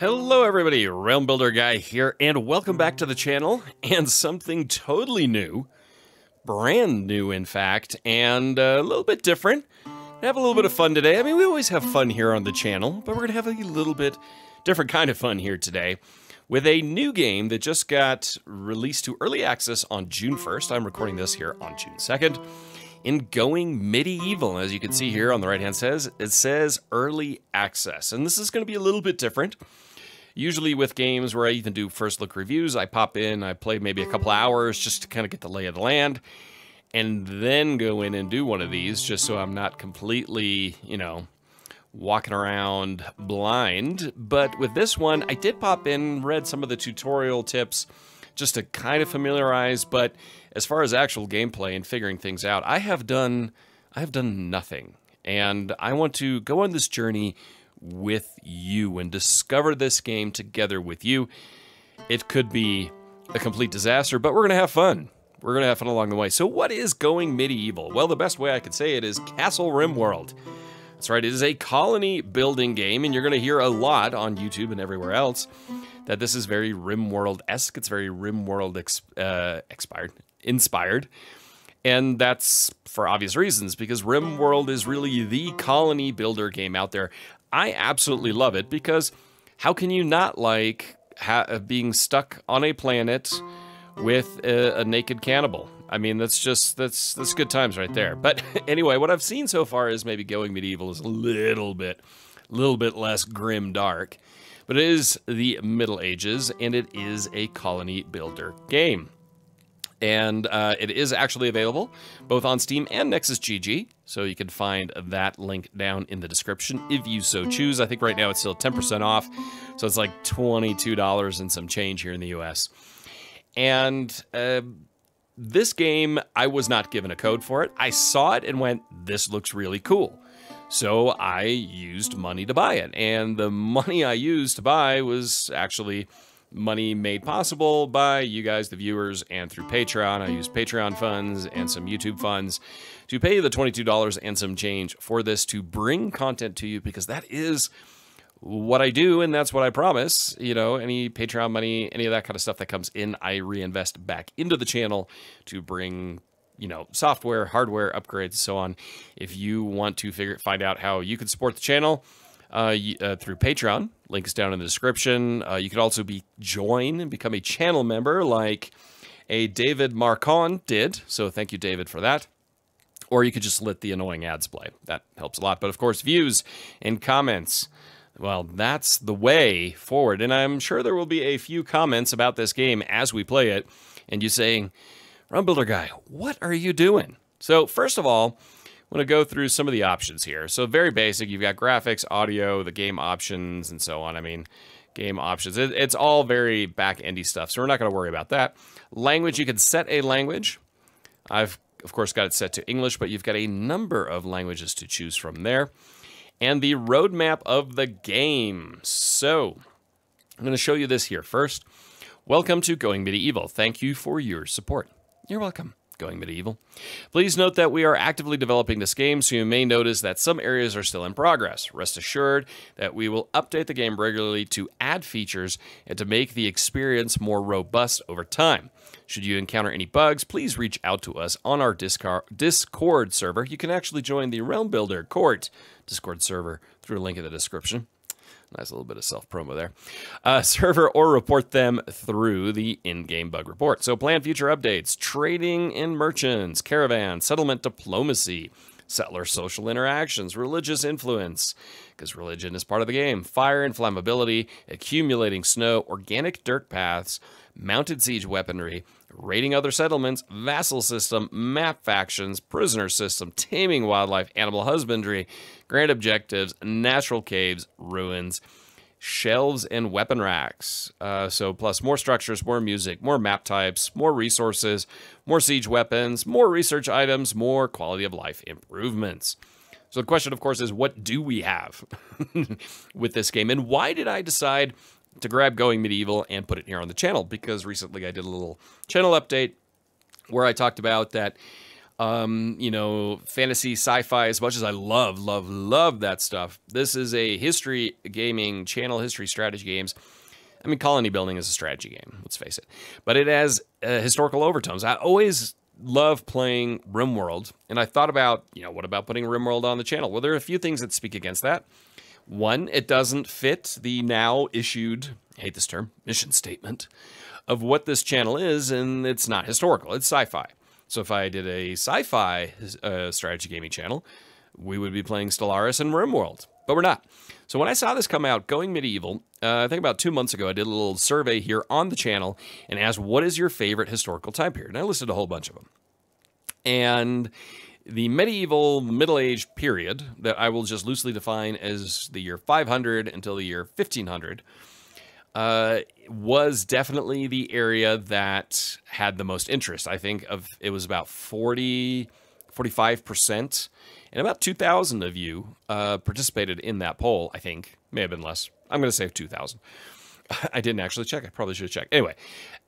Hello everybody, Realm Builder Guy here, and welcome back to the channel, and something totally new, brand new in fact, and uh, a little bit different. Have a little bit of fun today. I mean, we always have fun here on the channel, but we're to have a little bit different kind of fun here today with a new game that just got released to early access on June 1st. I'm recording this here on June 2nd in Going Medieval. As you can see here on the right hand says, it says early access. And this is going to be a little bit different. Usually with games where I even do first look reviews, I pop in, I play maybe a couple oh. hours just to kind of get the lay of the land, and then go in and do one of these just so I'm not completely, you know, walking around blind. But with this one, I did pop in, read some of the tutorial tips just to kind of familiarize, but as far as actual gameplay and figuring things out, I have done I have done nothing. And I want to go on this journey with you and discover this game together with you. It could be a complete disaster, but we're going to have fun. We're going to have fun along the way. So, what is Going Medieval? Well, the best way I could say it is Castle RimWorld. That's right, it is a colony building game, and you're going to hear a lot on YouTube and everywhere else that this is very RimWorld esque. It's very RimWorld ex- uh, expired, inspired. And that's for obvious reasons because RimWorld is really the colony builder game out there. I absolutely love it because how can you not like ha- uh, being stuck on a planet with a, a, naked cannibal? I mean, that's just that's that's good times right there. But anyway, what I've seen so far is maybe going medieval is a little bit, little bit less grim dark, but it is the Middle Ages and it is a colony builder game and uh, it is actually available both on Steam and Nexus GG. So you can find that link down in the description if you so choose. I think right now it's still 10% off, so it's like $22 and some change here in the US. And uh, this game, I was not given a code for it. I saw it and went, this looks really cool. So I used money to buy it. And the money I used to buy was actually money made possible by you guys, the viewers, and through Patreon. I use Patreon funds and some YouTube funds to pay the $22 and some change for this to bring content to you because that is what I do and that's what I promise. You know, any Patreon money, any of that kind of stuff that comes in, I reinvest back into the channel to bring you know software hardware upgrades so on if you want to figure find out how you can support the channel uh, uh, through Patreon. Link is down in the description. Uh, you could also be join and become a channel member, like a David Marcon did. So thank you, David, for that. Or you could just let the annoying ads play. That helps a lot. But of course, views and comments. Well, that's the way forward. And I'm sure there will be a few comments about this game as we play it. And you saying, Realm Builder Guy, what are you doing? So, first of all, I'm going to go through some of the options here. So very basic. You've got graphics, audio, the game options, and so on. I mean, game options. It, it's all very back-endy stuff, so we're not going to worry about that. Language, you can set a language. I've, of course, got it set to English, but you've got a number of languages to choose from there. And the roadmap of the game. So I'm going to show you this here first. Welcome to Going Medieval. Thank you for your support. You're welcome going medieval. Please note that we are actively developing this game, so you may notice that some areas are still in progress. Rest assured that we will update the game regularly to add features and to make the experience more robust over time. Should you encounter any bugs, please reach out to us on our Discord server. You can actually join the Realm Builder Court Discord server through a link in the description. Nice little bit of self promo there. Uh, server or report them through the in game bug report. So, plan future updates, trading in merchants, caravan, settlement diplomacy, settler social interactions, religious influence, because religion is part of the game, fire inflammability, accumulating snow, organic dirt paths, mounted siege weaponry, raiding other settlements, vassal system, map factions, prisoner system, taming wildlife, animal husbandry, grand objectives, natural caves, ruins, shelves, and weapon racks. Uh, so, plus more structures, more music, more map types, more resources, more siege weapons, more research items, more quality of life improvements. So, the question, of course, is what do we have with this game? And why did I decide to grab Going Medieval and put it here on the channel? Because recently I did a little channel update where I talked about that um, you know, fantasy, sci-fi. As much as I love, love, love that stuff, this is a history gaming channel. History strategy games. I mean, colony building is a strategy game. Let's face it, but it has uh, historical overtones. I always love playing RimWorld, and I thought about, you know, what about putting RimWorld on the channel? Well, there are a few things that speak against that. One, it doesn't fit the now issued, I hate this term, mission statement of what this channel is, and it's not historical, it's sci fi. So if I did a sci fi uh, strategy gaming channel, we would be playing Stellaris and RimWorld, but we're not. So when I saw this come out, Going Medieval, uh, I think about two months ago, I did a little survey here on the channel and asked, what is your favorite historical time period? And I listed a whole bunch of them. And the medieval middle age period that I will just loosely define as the year 500 until the year 1500 uh, was definitely the area that had the most interest. I think of it was about 40, 45%, and about 2,000 of you uh, participated in that poll, I think. May have been less. I'm going to say 2,000. I didn't actually check. I probably should have checked. Anyway,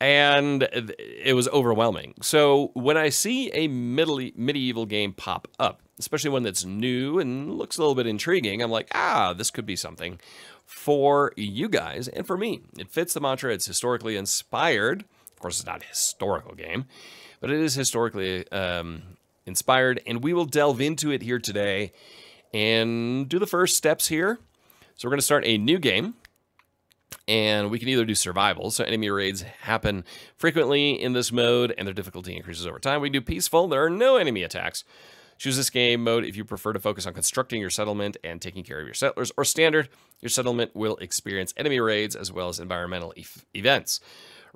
and it was overwhelming. So when I see a middle, medieval game pop up, especially one that's new and looks a little bit intriguing, I'm like, ah, this could be something for you guys and for me. It fits the mantra. It's historically inspired. Of course, it's not a historical game, but it is historically um, inspired, and we will delve into it here today and do the first steps here. So we're going to start a new game and we can either do survival, so enemy raids happen frequently in this mode and their difficulty increases over time. We do peaceful, there are no enemy attacks. Choose this game mode if you prefer to focus on constructing your settlement and taking care of your settlers, or standard, your settlement will experience enemy raids as well as environmental e events.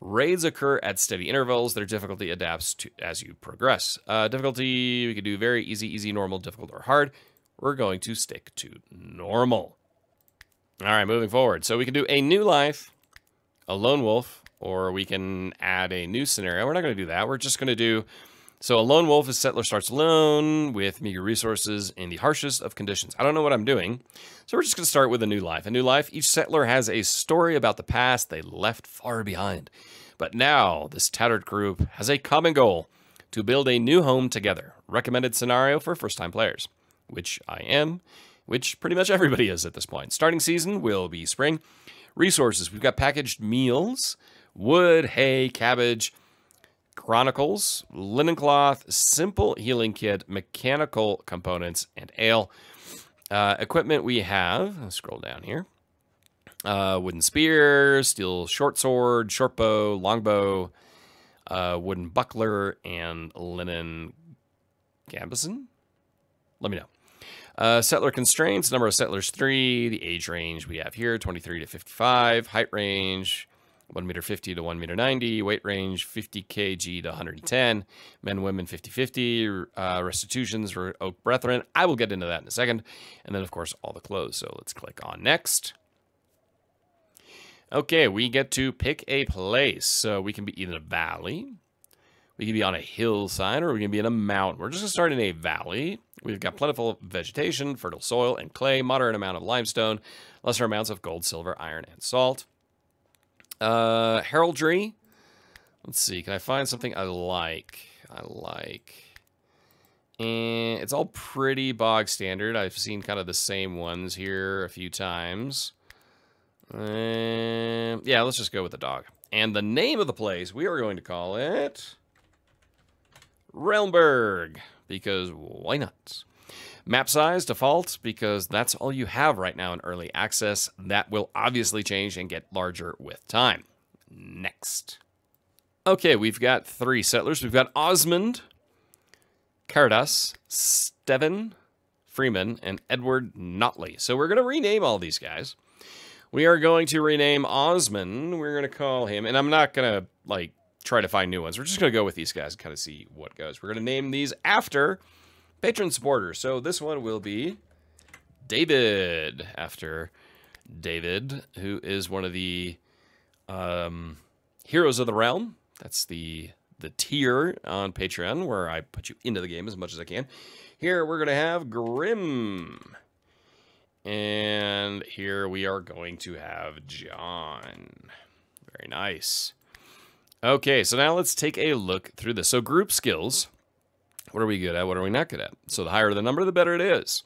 Raids occur at steady intervals. Their difficulty adapts to as you progress. Uh, difficulty, we can do very easy, easy, normal, difficult, or hard. We're going to stick to normal. All right, moving forward. So we can do a new life, a lone wolf, or we can add a new scenario. We're not going to do that. We're just going to do... So a lone wolf is settler starts alone with meager resources in the harshest of conditions. I don't know what I'm doing. So we're just going to start with a new life. A new life, each settler has a story about the past they left far behind. But now, this tattered group has a common goal to build a new home together. Recommended scenario for first-time players, which I am which pretty much everybody is at this point. Starting season will be spring. Resources we've got packaged meals, wood, hay, cabbage, chronicles, linen cloth, simple healing kit, mechanical components, and ale. Uh, equipment we have, let's scroll down here. Uh, wooden spear, steel short sword, short bow, longbow, uh, wooden buckler, and linen gambeson. Let me know. Uh, settler constraints, number of settlers three, the age range we have here, 23 to 55, height range, 1 meter 50 to 1 meter 90, weight range 50 kg to 110, men, women 50 50, uh, restitutions for Oak Brethren. I will get into that in a second. And then, of course, all the clothes. So let's click on next. Okay, we get to pick a place. So we can be either a valley, we can be on a hillside, or we can be in a mountain. We're just going to start in a valley. We've got plentiful vegetation, fertile soil and clay, moderate amount of limestone, lesser amounts of gold, silver, iron, and salt. Uh, heraldry. Let's see. Can I find something I like? I like. And it's all pretty bog standard. I've seen kind of the same ones here a few times. Um, yeah, let's just go with the dog. And the name of the place, we are going to call it Realmberg because why not? Map size default because that's all you have right now in early access. That will obviously change and get larger with time. Next. Okay, we've got three settlers. We've got Osmond, Caradas, Steven, Freeman, and Edward Notley. So we're going to rename all these guys. We are going to rename Osmond. We're going to call him, and I'm not going to, like, try to find new ones. We're just going to go with these guys and kind of see what goes. We're going to name these after patron supporters. So this one will be David, after David, who is one of the um, heroes of the realm. That's the the tier on Patreon where I put you into the game as much as I can. Here we're going to have Grim. And here we are going to have John. Very nice. Okay, so now let's take a look through this. So group skills, What are we good at? What are we not good at? So the higher the number, the better it is.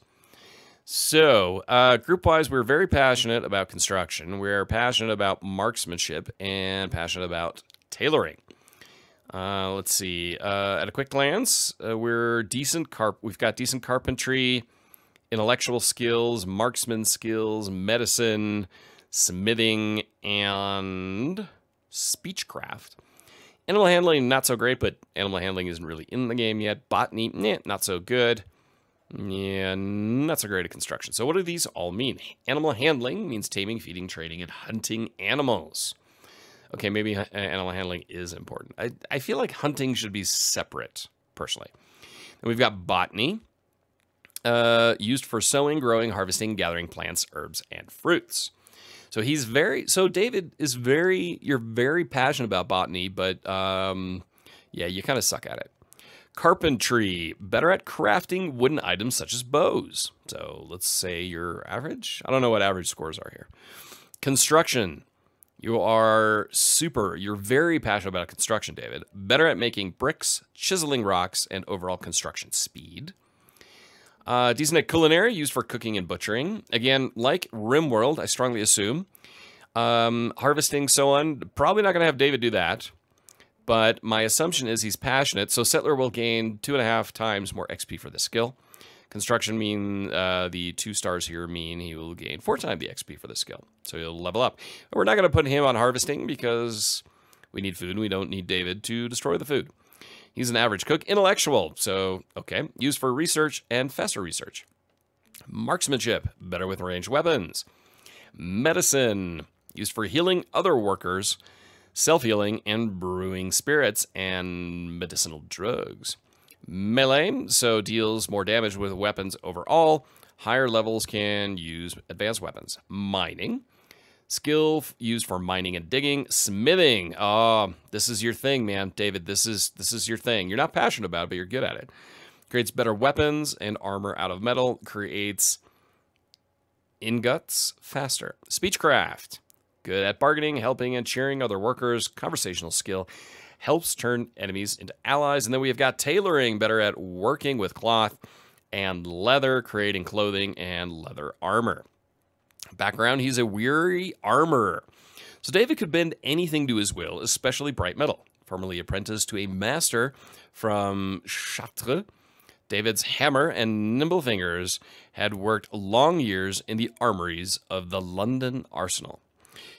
So, uh, group wise, we're very passionate about construction. We're passionate about marksmanship and passionate about tailoring. Uh, let's see. Uh, at a quick glance, uh, we're decent carp. We've got decent carpentry, intellectual skills, marksman skills, medicine, smithing, and speechcraft. Animal handling, not so great, but animal handling isn't really in the game yet. Botany, eh, not so good. Yeah, not so great at construction. So what do these all mean? Animal handling means taming, feeding, training, and hunting animals. Okay, maybe animal handling is important. I, I feel like hunting should be separate, personally. We've got botany, uh, used for sowing, growing, harvesting, gathering plants, herbs, and fruits. So he's very, so David is very, you're very passionate about botany, but um, yeah, you kind of suck at it. Carpentry, better at crafting wooden items such as bows. So let's say you're average. I don't know what average scores are here. Construction, you are super, you're very passionate about construction, David. Better at making bricks, chiseling rocks, and overall construction speed. Uh, decent at culinary, used for cooking and butchering. Again, like RimWorld, I strongly assume. Um, harvesting, so on. Probably not going to have David do that. But my assumption is he's passionate, so Settler will gain two and a half times more XP for this skill. Construction mean uh, the two stars here mean he will gain four times the XP for the skill. So he'll level up. But we're not going to put him on harvesting because we need food and we don't need David to destroy the food. He's an average cook. Intellectual, so okay. Used for research and fester research. Marksmanship, better with ranged weapons. Medicine, used for healing other workers, self-healing, and brewing spirits and medicinal drugs. Melee, so deals more damage with weapons overall. Higher levels can use advanced weapons. Mining, skill used for mining and digging. Smithing, oh, this is your thing, man, David. This is this is your thing. You're not passionate about it, but you're good at it. Creates better weapons and armor out of metal. Creates ingots faster. Speechcraft, good at bargaining, helping and cheering other workers. Conversational skill helps turn enemies into allies. And then we have got tailoring, better at working with cloth and leather, creating clothing and leather armor. Background, he's a weary armorer. So David could bend anything to his will, especially bright metal. Formerly apprenticed to a master from Chartres, David's hammer and nimble fingers had worked long years in the armories of the London Arsenal.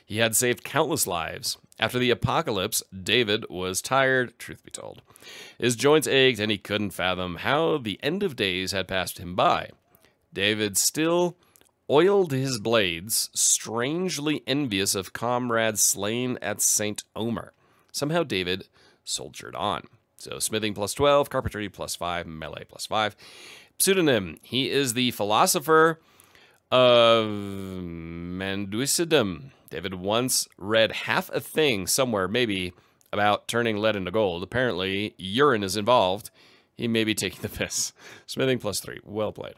He had saved countless lives. After the apocalypse, David was tired, truth be told. His joints ached, and he couldn't fathom how the end of days had passed him by. David still oiled his blades, strangely envious of comrades slain at St. Omer. Somehow David soldiered on. So smithing plus 12, carpentry plus 5, melee plus 5. Pseudonym, he is the philosopher of Manduicidum. David once read half a thing somewhere, maybe about turning lead into gold. Apparently, urine is involved. He may be taking the piss. Smithing plus three. Well played.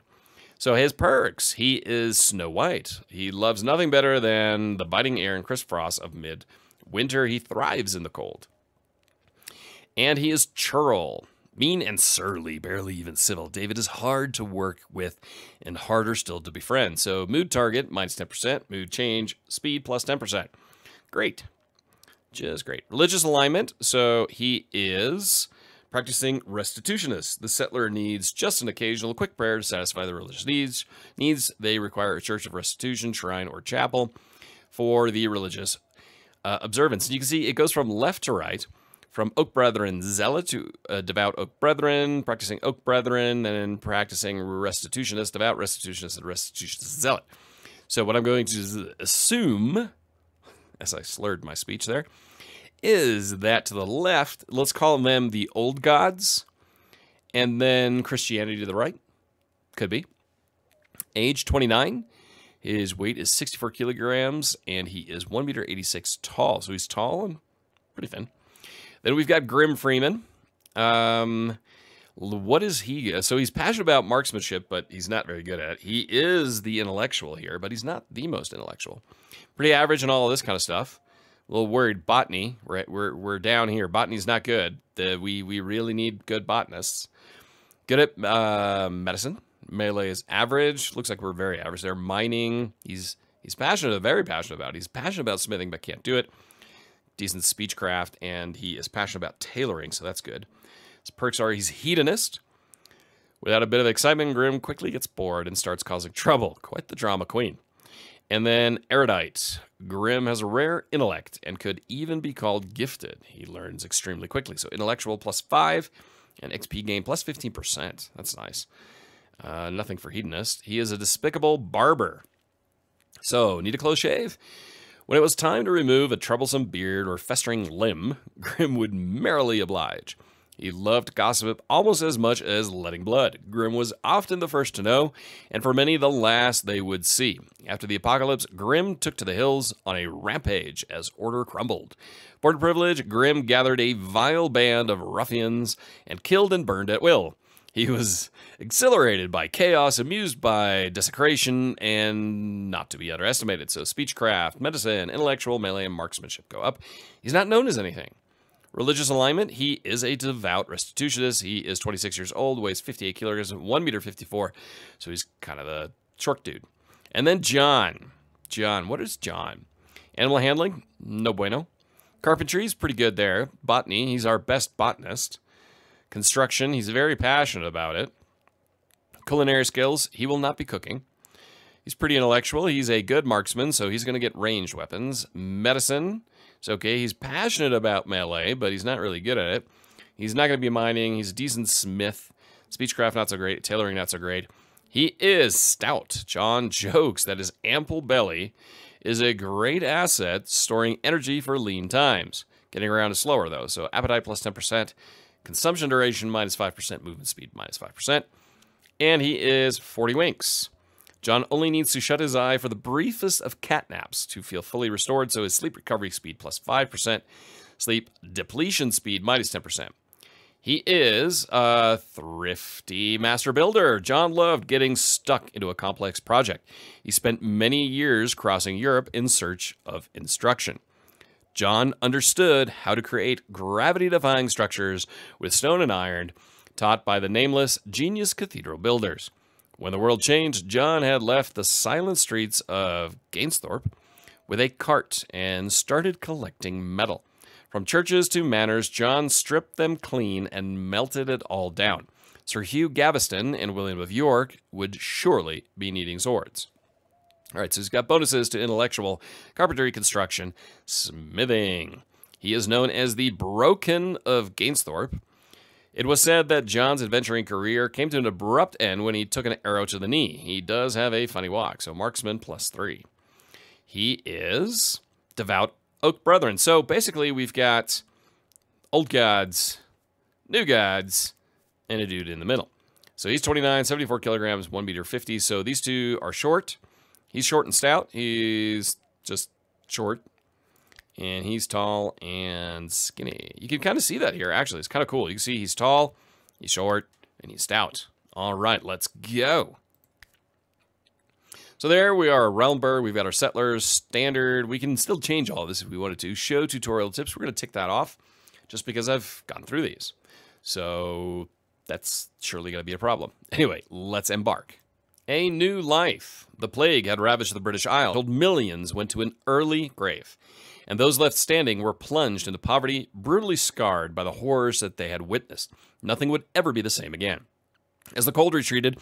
So his perks. He is Snow White. He loves nothing better than the biting air and crisp frost of mid-winter. He thrives in the cold. And he is Churl. Mean and surly, barely even civil. David is hard to work with and harder still to befriend. So mood target, minus 10%. Mood change, speed, plus 10%. Great. Just great. Religious alignment. So he is practicing restitutionist. The settler needs just an occasional quick prayer to satisfy the religious needs. Needs They require a church of restitution, shrine, or chapel for the religious uh, observance. And you can see it goes from left to right from Oak Brethren zealot to uh, devout Oak Brethren, practicing Oak Brethren, and then practicing restitutionist, devout restitutionist, and restitutionist zealot. So what I'm going to assume, as I slurred my speech there, is that to the left, let's call them the old gods, and then Christianity to the right. Could be. Age 29. His weight is 64 kilograms, and he is 1 meter 86 tall. So he's tall and pretty thin. Then we've got Grim Freeman. Um, what is he? So he's passionate about marksmanship, but he's not very good at it. He is the intellectual here, but he's not the most intellectual. Pretty average and all of this kind of stuff. A little worried. Botany, we're, we're, we're down here. Botany's not good. The, we, we really need good botanists. Good at uh, medicine. Melee is average. Looks like we're very average there. Mining. He's he's passionate, very passionate about. It. He's passionate about smithing, but can't do it. Decent speechcraft, and he is passionate about tailoring, so that's good. His perks are he's hedonist. Without a bit of excitement, Grim quickly gets bored and starts causing trouble. Quite the drama queen. And then Erudite. Grim has a rare intellect and could even be called gifted. He learns extremely quickly. So intellectual plus 5 and XP gain plus 15%. That's nice. Uh, nothing for hedonist. He is a despicable barber. So, need a close shave? When it was time to remove a troublesome beard or festering limb, Grim would merrily oblige. He loved gossip almost as much as letting blood. Grim was often the first to know, and for many the last they would see. After the apocalypse, Grim took to the hills on a rampage as order crumbled. For privilege, Grim gathered a vile band of ruffians and killed and burned at will. He was exhilarated by chaos, amused by desecration, and not to be underestimated. So, speechcraft, medicine, intellectual, melee, and marksmanship go up. He's not known as anything. Religious alignment, he is a devout restitutionist. He is 26 years old, weighs 58 kilograms, 1 meter 54. So he's kind of a short dude. And then John. John, what is John? Animal handling, no bueno. Carpentry is pretty good there. Botany, he's our best botanist. Construction, he's very passionate about it. Culinary skills, he will not be cooking. He's pretty intellectual. He's a good marksman, so he's going to get ranged weapons. Medicine, it's okay. He's passionate about melee, but he's not really good at it. He's not going to be mining. He's a decent smith. Speechcraft, not so great. Tailoring, not so great. He is stout. John jokes that his ample belly is a great asset storing energy for lean times. Getting around is slower, though. So appetite plus 10%, consumption duration minus 5%, movement speed minus 5%. And he is 40 winks. John only needs to shut his eye for the briefest of cat naps to feel fully restored, so his sleep recovery speed plus 5%, sleep depletion speed minus 10%. He is a thrifty master builder. John loved getting stuck into a complex project. He spent many years crossing Europe in search of instruction. John understood how to create gravity defying structures with stone and iron, taught by the nameless genius cathedral builders. When the world changed, John had left the silent streets of Gainsthorpe with a cart and started collecting metal. From churches to manors, John stripped them clean and melted it all down. Sir Hugh Gaveston and William of York would surely be needing swords. All right, so he's got bonuses to intellectual, carpentry, construction, smithing. He is known as the Broken of Gainsthorpe. It was said that John's adventuring career came to an abrupt end when he took an arrow to the knee. He does have a funny walk, so marksman plus three. He is devout oak brethren. So basically, we've got old gods, new gods, and a dude in the middle. So he's 29, 74 kilograms, 1 meter 50. So these two are short. He's short and stout. He's just short and he's tall and skinny. You can kind of see that here, actually. It's kind of cool. You can see he's tall, he's short, and he's stout. All right, let's go. So there we are, Realmberg. We've got our settlers, standard. We can still change all this if we wanted to. Show tutorial tips. We're going to tick that off just because I've gone through these. So that's surely going to be a problem. Anyway, let's embark. A new life. The plague had ravaged the British Isles, killed millions went to an early grave and those left standing were plunged into poverty, brutally scarred by the horrors that they had witnessed. Nothing would ever be the same again. As the cold retreated,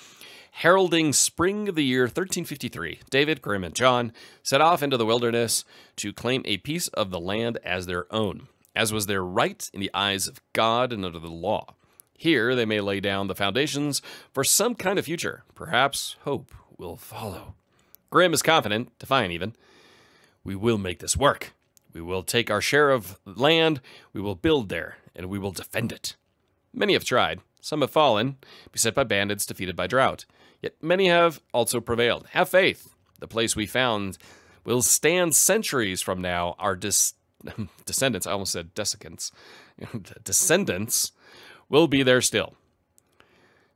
heralding spring of the year 1353, David, Grim, and John set off into the wilderness to claim a piece of the land as their own, as was their right in the eyes of God and under the law. Here they may lay down the foundations for some kind of future. Perhaps hope will follow. Grim is confident, defiant even. We will make this work. We will take our share of land, we will build there, and we will defend it. Many have tried. Some have fallen, beset by bandits, defeated by drought. Yet many have also prevailed. Have faith. The place we found will stand centuries from now. Our descendants, I almost said desiccants, descendants will be there still.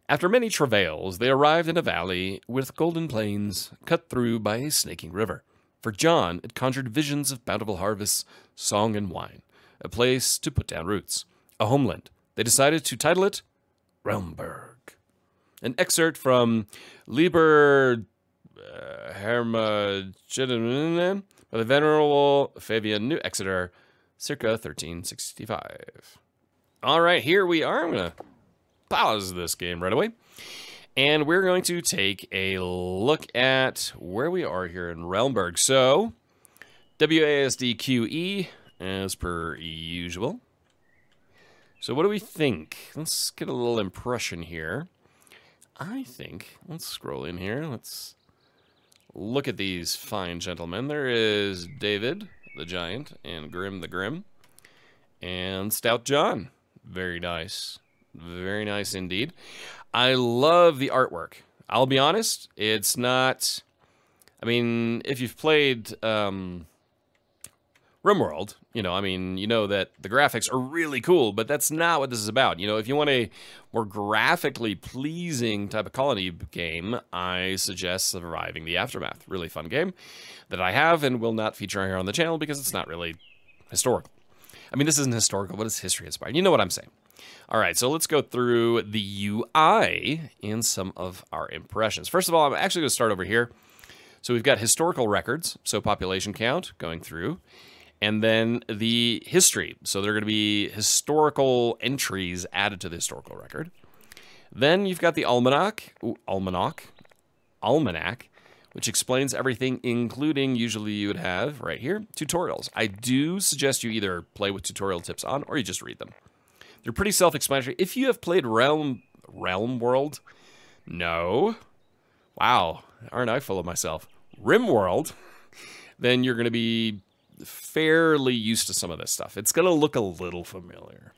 After many travails, they arrived in a valley with golden plains cut through by a snaking river. For John, it conjured visions of bountiful harvests, song, and wine, a place to put down roots, a homeland. They decided to title it Realmberg. an excerpt from Liber uh, Hermogenesis by the Venerable Fabian New Exeter, circa 1365. All right, here we are. I'm going to pause this game right away. And we're going to take a look at where we are here in Realmberg. So, WASDQE, as per usual. So what do we think? Let's get a little impression here. I think, let's scroll in here. Let's look at these fine gentlemen. There is David, the giant, and Grim the Grim, and Stout John. Very nice. Very nice indeed. I love the artwork. I'll be honest, it's not... I mean, if you've played um, RimWorld, you know, I mean, you know that the graphics are really cool, but that's not what this is about. You know, if you want a more graphically pleasing type of colony game, I suggest Surviving the Aftermath. Really fun game that I have and will not feature here on the channel because it's not really historical. I mean, this isn't historical, but it's history inspired. You know what I'm saying. All right, so let's go through the UI and some of our impressions. First of all, I'm actually going to start over here. So we've got historical records, so population count going through and then the history. So there are going to be historical entries added to the historical record. Then you've got the almanac, ooh, almanac, almanac, which explains everything, including usually you would have right here tutorials. I do suggest you either play with tutorial tips on or you just read them. They're pretty self-explanatory. If you have played Realm Realm World, no, wow, aren't I full of myself? Rim World, then you're going to be fairly used to some of this stuff. It's going to look a little familiar.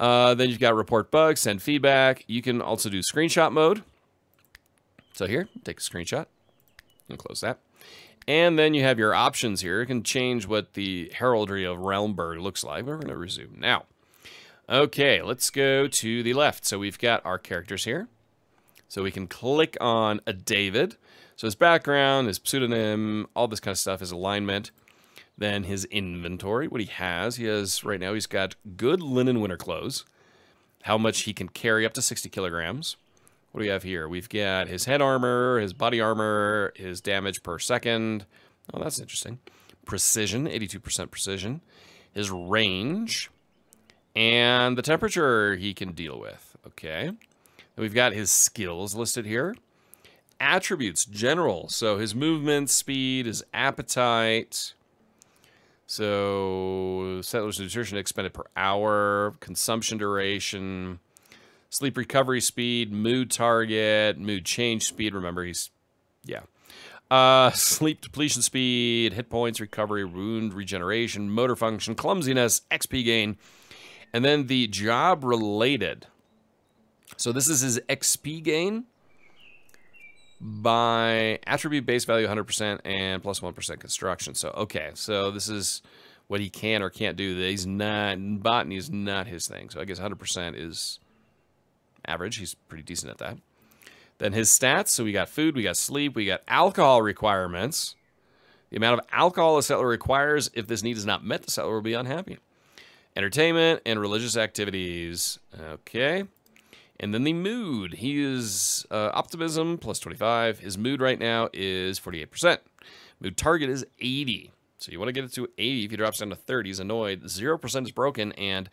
Uh, then you've got report bugs, send feedback. You can also do screenshot mode. So here, take a screenshot close that. And then you have your options here. You can change what the heraldry of Realmberg looks like. We're going to resume now. Okay, let's go to the left. So we've got our characters here. So we can click on a David. So his background, his pseudonym, all this kind of stuff, his alignment. Then his inventory, what he has. He has, right now, he's got good linen winter clothes. How much he can carry up to 60 kilograms. What do we have here? We've got his head armor, his body armor, his damage per second. Oh, that's interesting. Precision, 82% precision. His range, and the temperature he can deal with. Okay. we've got his skills listed here. Attributes, general. So his movement, speed, his appetite, so settlers nutrition expended per hour, consumption duration, sleep recovery speed, mood target, mood change speed. Remember, he's, yeah. Uh, sleep depletion speed, hit points, recovery, wound regeneration, motor function, clumsiness, XP gain, and then the job related. So this is his XP gain by attribute base value 100% and plus 1 construction. So, okay, so this is what he can or can't do. He's not, botany is not his thing. So I guess 100% is average. He's pretty decent at that. Then his stats, so we got food, we got sleep, we got alcohol requirements. The amount of alcohol a settler requires, if this need is not met, the settler will be unhappy. Entertainment and religious activities. Okay. And then the mood. He is uh, optimism plus 25. His mood right now is 48%. Mood target is 80. So you want to get it to 80. If he drops down to 30, he's annoyed. 0% is broken, and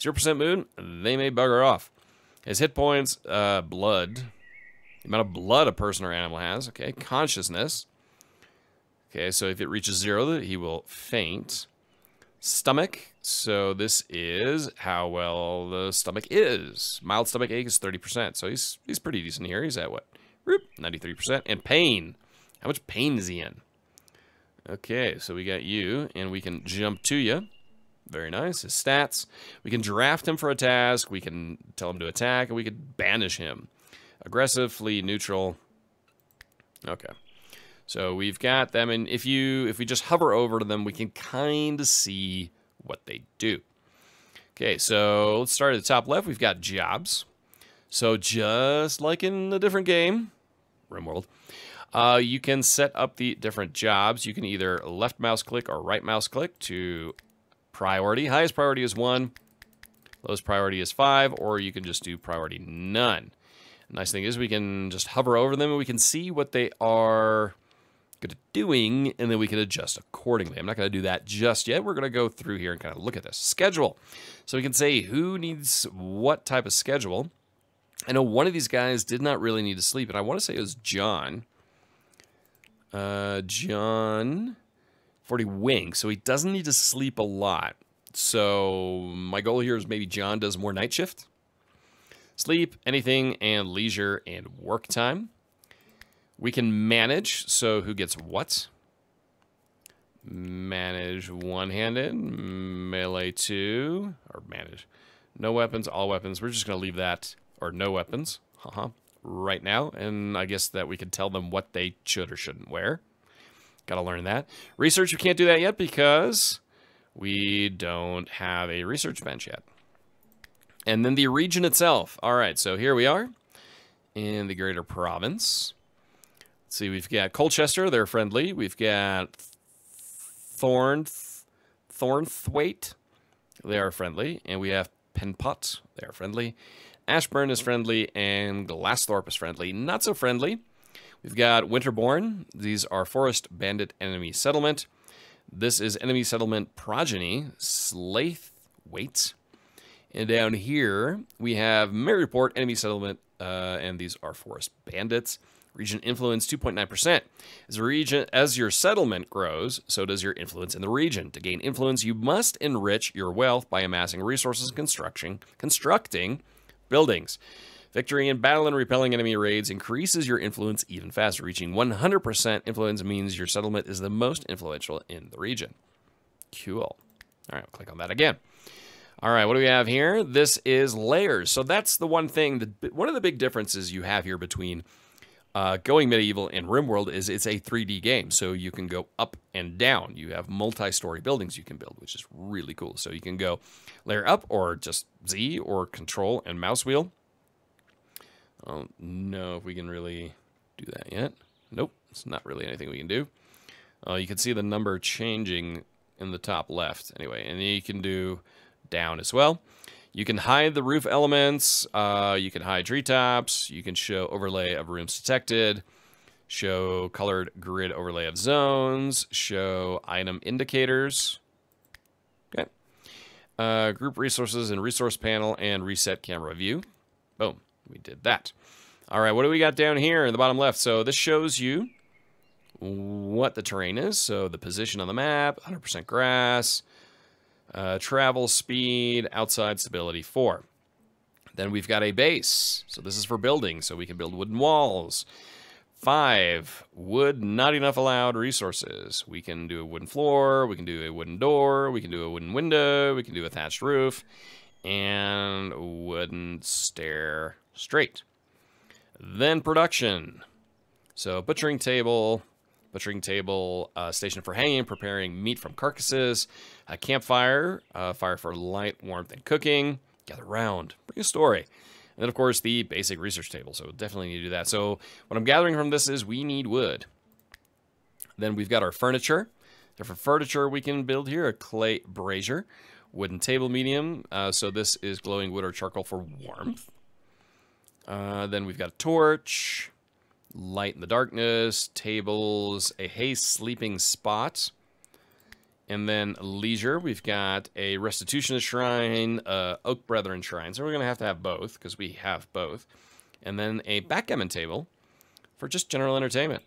0% mood, they may bugger off. His hit points, uh, blood. The amount of blood a person or animal has. Okay, consciousness. Okay, so if it reaches zero, he will faint. Stomach. So this is how well the stomach is. Mild stomach ache is 30%. So he's he's pretty decent here. He's at what? 93%. And pain. How much pain is he in? Okay, so we got you, and we can jump to you. Very nice. His stats. We can draft him for a task. We can tell him to attack, and we could banish him. Aggressive, flee, neutral. Okay. So we've got them, and if you if we just hover over to them, we can kind of see what they do. Okay, so let's start at the top left. We've got jobs. So just like in a different game, RimWorld, uh, you can set up the different jobs. You can either left mouse click or right mouse click to priority. Highest priority is one, lowest priority is five, or you can just do priority none. Nice thing is we can just hover over them and we can see what they are good at doing, and then we can adjust accordingly. I'm not going to do that just yet. We're going to go through here and kind of look at this. Schedule. So we can say who needs what type of schedule. I know one of these guys did not really need to sleep, and I want to say it was John. Uh, John, 40 wing, so he doesn't need to sleep a lot. So my goal here is maybe John does more night shift. Sleep, anything, and leisure and work time. We can manage, so who gets what? Manage one-handed, melee two, or manage. No weapons, all weapons. We're just going to leave that, or no weapons, uh -huh, right now. And I guess that we can tell them what they should or shouldn't wear. Got to learn that. Research, we can't do that yet because we don't have a research bench yet. And then the region itself. All right, so here we are in the greater province. Let's see, we've got Colchester, they're friendly. We've got Thorn, Thornthwaite, they are friendly. And we have Penpot, they are friendly. Ashburn is friendly, and Glassthorpe is friendly. Not so friendly. We've got Winterbourne. These are Forest Bandit Enemy Settlement. This is Enemy Settlement Progeny, Slaithwaite. And down here, we have Maryport Enemy Settlement, uh, and these are Forest Bandits. Region influence 2.9%. As, region, as your settlement grows, so does your influence in the region. To gain influence, you must enrich your wealth by amassing resources and construction, constructing buildings. Victory in battle and repelling enemy raids increases your influence even faster. Reaching 100% influence means your settlement is the most influential in the region. Cool. All right, click on that again. All right, what do we have here? This is layers. So that's the one thing, that, one of the big differences you have here between uh, going medieval and RimWorld is it's a 3D game, so you can go up and down. You have multi-story buildings you can build, which is really cool. So you can go layer up or just Z or control and mouse wheel. I don't know if we can really do that yet. Nope, it's not really anything we can do. Uh, you can see the number changing in the top left anyway, and you can do down as well. You can hide the roof elements. Uh, you can hide treetops. You can show overlay of rooms detected. Show colored grid overlay of zones. Show item indicators. Okay. Uh, group resources and resource panel and reset camera view. Boom. We did that. All right, what do we got down here in the bottom left? So this shows you what the terrain is. So the position on the map, 100% grass, uh, travel speed, outside stability 4. Then we've got a base. So this is for building, so we can build wooden walls. 5. Wood not enough allowed resources. We can do a wooden floor, we can do a wooden door, we can do a wooden window, we can do a thatched roof, and wooden stair straight. Then production. So butchering table, butchering table, uh, station for hanging, preparing meat from carcasses, a campfire, uh, fire for light, warmth, and cooking, gather round, bring a story. And then, of course, the basic research table, so definitely need to do that. So what I'm gathering from this is we need wood. Then we've got our furniture. For furniture, we can build here a clay brazier, wooden table medium. Uh, so this is glowing wood or charcoal for warmth. Uh, then we've got a torch, light in the darkness, tables, a hay sleeping spot, and then leisure. We've got a restitution shrine, Oak Brethren shrine. So we're going to have to have both because we have both. And then a backgammon table for just general entertainment.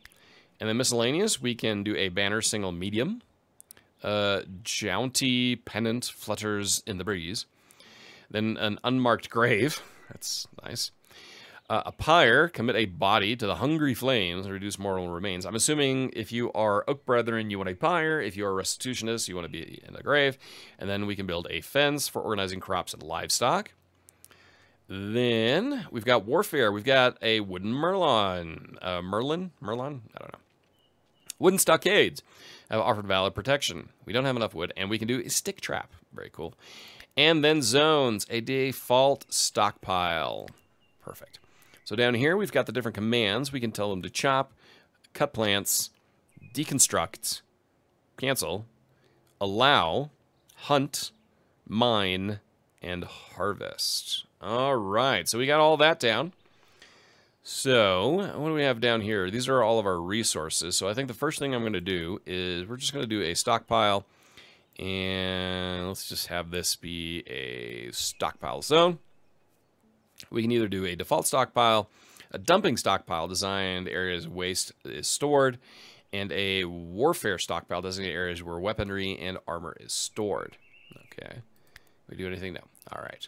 And then miscellaneous, we can do a banner single medium. Uh, jaunty pennant flutters in the breeze. Then an unmarked grave. That's nice. Uh, a pyre, commit a body to the hungry flames and reduce mortal remains. I'm assuming if you are Oak Brethren, you want a pyre. If you are restitutionist, you want to be in the grave. And then we can build a fence for organizing crops and livestock. Then we've got warfare. We've got a wooden Merlon. Uh, Merlin? Merlon? I don't know. Wooden stockades have offered valid protection. We don't have enough wood, and we can do a stick trap. Very cool. And then zones, a default stockpile. Perfect. So down here, we've got the different commands. We can tell them to chop, cut plants, deconstruct, cancel, allow, hunt, mine, and harvest. All right, so we got all that down. So, what do we have down here? These are all of our resources. So I think the first thing I'm going to do is we're just going to do a stockpile. And let's just have this be a stockpile zone. We can either do a default stockpile, a dumping stockpile designed areas waste is stored, and a warfare stockpile designated areas where weaponry and armor is stored. Okay. We do anything? No. All right.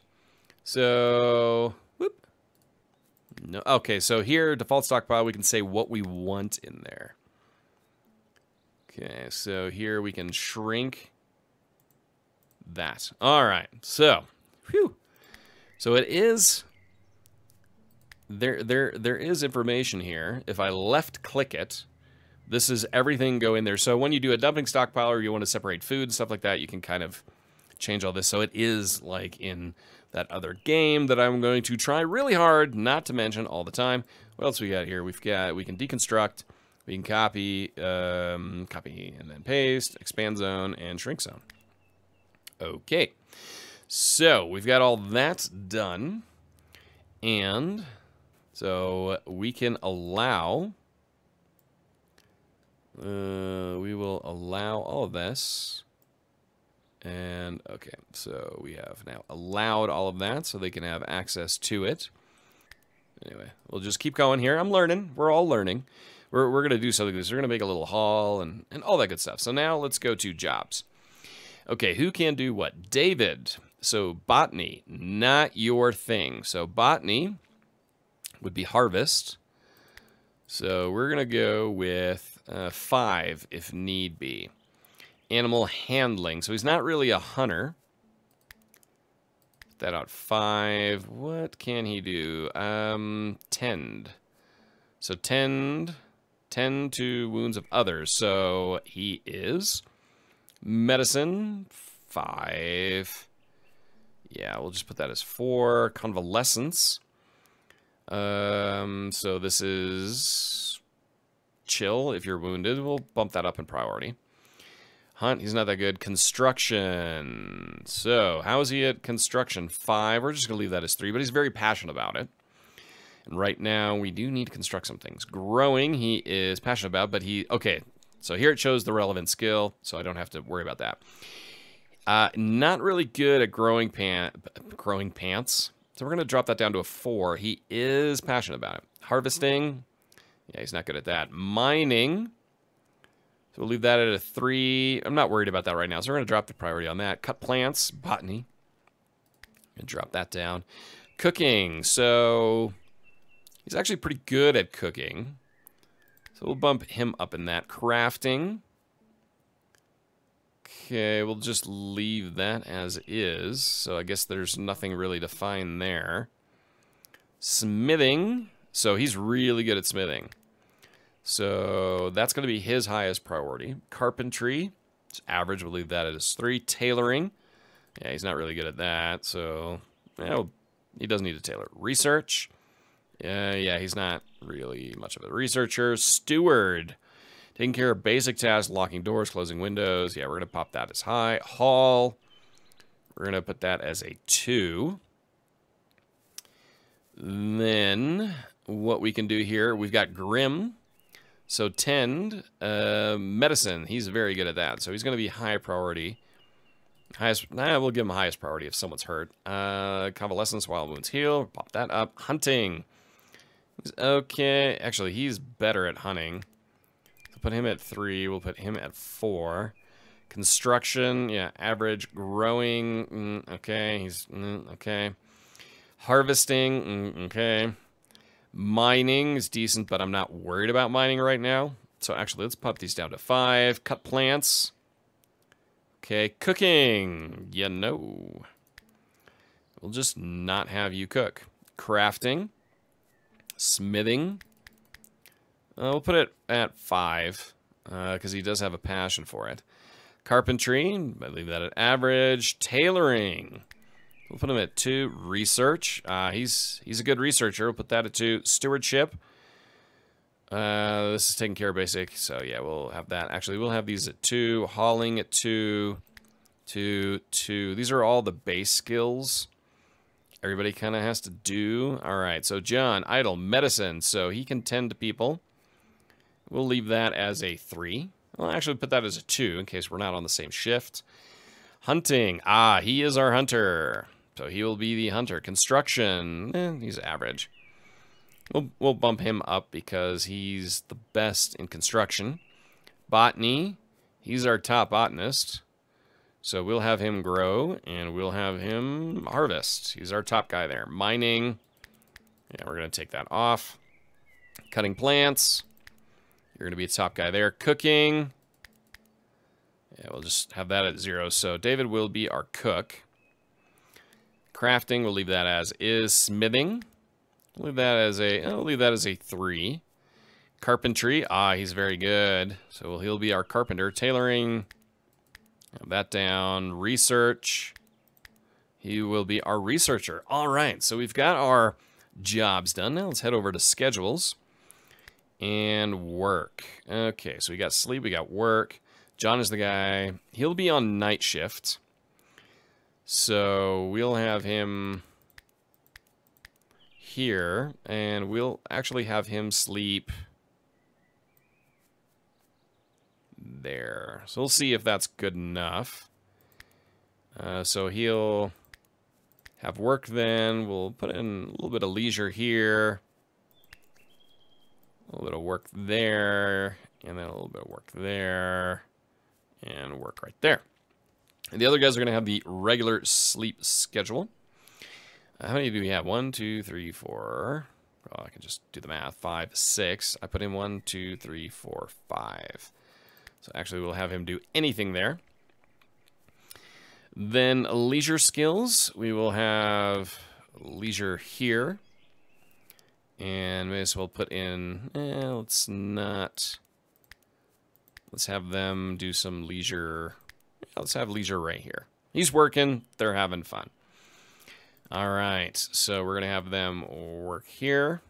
So, whoop. No. Okay, so here, default stockpile, we can say what we want in there. Okay, so here we can shrink that. All right, so, whew. So it is, there, there, there is information here. If I left click it, this is everything go in there. So when you do a dumping stockpile or you want to separate food stuff like that, you can kind of change all this. So it is like in that other game that I'm going to try really hard not to mention all the time. What else we got here? We've got, we can deconstruct, we can copy, um, copy and then paste, expand zone, and shrink zone. Okay, so we've got all that done. And so we can allow, uh, we will allow all of this. And okay, so we have now allowed all of that so they can have access to it. Anyway, we'll just keep going here. I'm learning. We're all learning. We're, we're going to do something like this. We're going to make a little hall and, and all that good stuff. So now let's go to jobs. Okay, who can do what? David. So botany, not your thing. So botany would be harvest. So we're going to go with uh, five if need be animal handling. So he's not really a hunter. That out five. What can he do? Um, tend. So tend, tend to wounds of others. So he is medicine five. Yeah, we'll just put that as four. Convalescence. Um, so this is chill. If you're wounded, we'll bump that up in priority. Hunt, he's not that good. Construction. So, how is he at construction? Five. We're just going to leave that as three, but he's very passionate about it. And right now, we do need to construct some things. Growing, he is passionate about, but he... Okay, so here it shows the relevant skill, so I don't have to worry about that. Uh, not really good at growing, pan growing pants. So we're going to drop that down to a four. He is passionate about it. Harvesting, yeah, he's not good at that. Mining, so we'll leave that at a three. I'm not worried about that right now. So we're going to drop the priority on that. Cut plants, botany. And drop that down. Cooking. So he's actually pretty good at cooking. So we'll bump him up in that. Crafting. Okay, we'll just leave that as is. So I guess there's nothing really to find there. Smithing. So he's really good at smithing. So that's going to be his highest priority. Carpentry, it's average. We'll leave that as three. Tailoring, yeah, he's not really good at that. So, yeah, he doesn't need to tailor. Research, yeah, yeah, he's not really much of a researcher. Steward, taking care of basic tasks, locking doors, closing windows. Yeah, we're going to pop that as high. Haul, we're going to put that as a two. Then what we can do here, we've got Grim. So tend, uh, medicine, he's very good at that. So he's going to be high priority. Highest, nah, we'll give him highest priority if someone's hurt. Uh, convalescence while wounds heal, pop that up. Hunting, okay. Actually, he's better at hunting. Put him at three. We'll put him at four. Construction, yeah, average. Growing, mm, okay. He's mm, okay. Harvesting, mm, okay. Mining is decent, but I'm not worried about mining right now. So actually, let's pop these down to five. Cut plants. Okay, cooking. Yeah, no. We'll just not have you cook. Crafting. Smithing. Uh, we'll put it at five, because uh, he does have a passion for it. Carpentry, I leave that at average. Tailoring. We'll put him at two. Research. Uh, he's he's a good researcher. We'll put that at two. Stewardship. Uh, this is taking care of basic. So yeah, we'll have that. Actually, we'll have these at two. Hauling at two. Two, two. These are all the base skills. everybody kind of has to do. All right, so John, idle, medicine, so he can tend to people. We'll leave that as a 3. I'll actually put that as a 2 in case we're not on the same shift. Hunting. Ah, he is our hunter. So he will be the hunter. Construction. Eh, he's average. We'll, we'll bump him up because he's the best in construction. Botany. He's our top botanist. So we'll have him grow, and we'll have him harvest. He's our top guy there. Mining. Yeah, we're going to take that off. Cutting plants. You're going to be a top guy there. Cooking. Yeah, we'll just have that at zero. So David will be our cook. Crafting, we'll leave that as is. Smithing, we'll leave that as a, I'll leave that as a three. Carpentry, ah, he's very good. So he'll be our carpenter. Tailoring, have that down. Research, he will be our researcher. All right, so we've got our jobs done. Now let's head over to schedules and work. Okay, so we got sleep, we got work. John is the guy. He'll be on night shift. So we'll have him here, and we'll actually have him sleep there. So we'll see if that's good enough. Uh, so he'll have work then. We'll put in a little bit of leisure here. A little work there, and then a little bit of work there and work right there. And the other guys are going to have the regular sleep schedule. Uh, how many do we have? One, two, three, four. Oh, I can just do the math. Five, six. I put in one, two, three, four, five. So actually, we'll have him do anything there. Then leisure skills. We will have leisure here. And may as well put in, eh, let's not Let's have them do some leisure. Let's have leisure right here. He's working. They're having fun. All right. So we're to have them work here,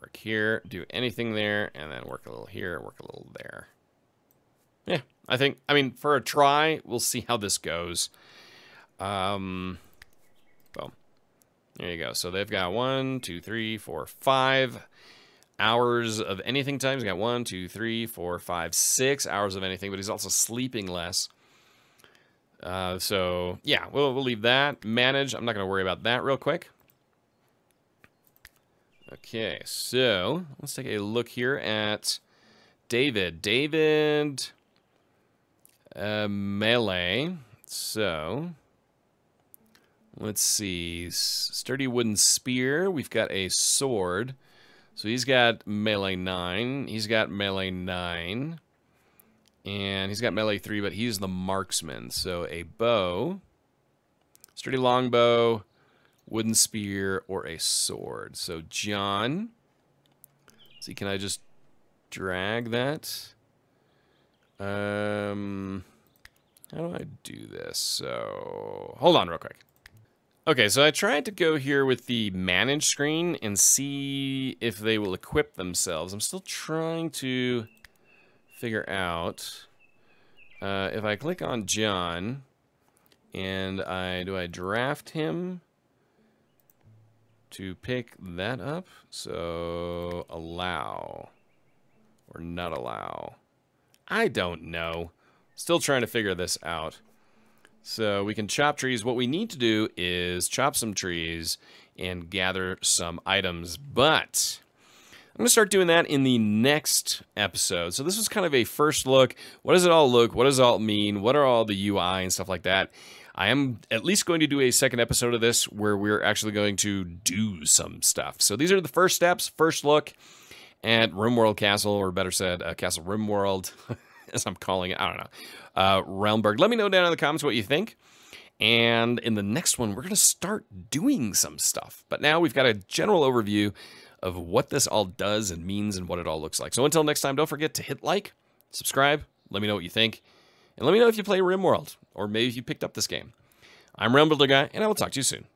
work here, do anything there, and then work a little here, work a little there. Yeah, I think, I mean, for a try, we'll see how this goes. Um. There you go. So they've got one, two, three, four, five hours of anything time. He's got one, two, three, four, five, six hours of anything, but he's also sleeping less. Uh, so, yeah, we'll, we'll leave that. Manage, I'm not going to worry about that real quick. Okay, so let's take a look here at David. David uh, melee. So, let's see. Sturdy wooden spear. We've got a sword. So he's got melee 9. He's got melee 9. And he's got melee 3, but he's the marksman. So a bow, sturdy longbow, wooden spear, or a sword. So John, see, can I just drag that? Um, how do I do this? So, hold on real quick. Okay, so I tried to go here with the manage screen and see if they will equip themselves. I'm still trying to figure out uh, if I click on John and I do I draft him to pick that up. So allow or not allow. I don't know. Still trying to figure this out. So we can chop trees. What we need to do is chop some trees and gather some items. But I'm going to start doing that in the next episode. So this was kind of a first look. What does it all look? What does it all mean? What are all the UI and stuff like that? I am at least going to do a second episode of this where we're actually going to do some stuff. So these are the first steps, first look at RimWorld Castle, or better said, uh, Castle RimWorld, as I'm calling it. I don't know uh, Realmberg. Let me know down in the comments what you think. And in the next one, we're going to start doing some stuff. But now we've got a general overview of what this all does and means and what it all looks like. So until next time, don't forget to hit like, subscribe, let me know what you think, and let me know if you play RimWorld, or maybe if you picked up this game. I'm Realm Builder Guy, and I will talk to you soon.